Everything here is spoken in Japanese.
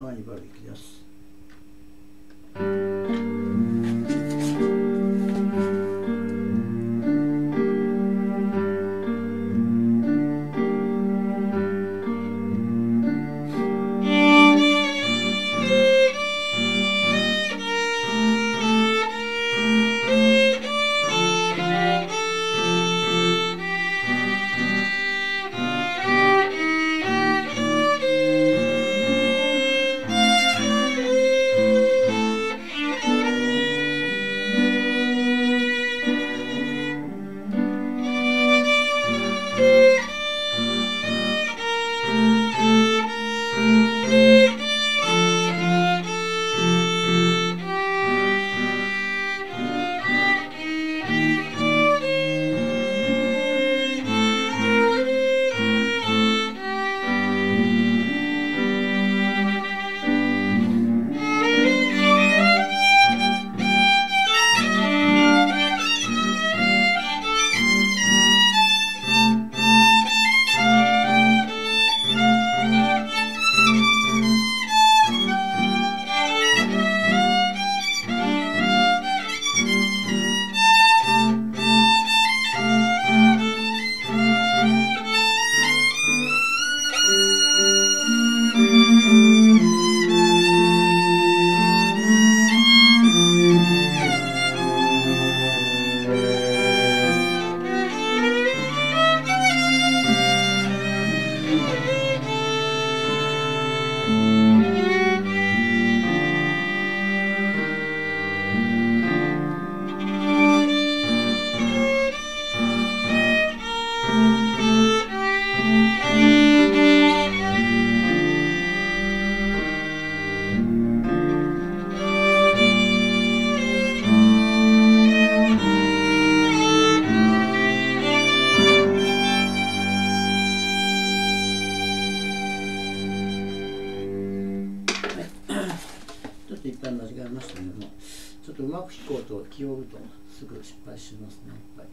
Aynı böyle gidiyoruz. す。といっぱい間違えましたけどもちょっとうまく弾こうと気負うとすぐ失敗しますねやっぱり。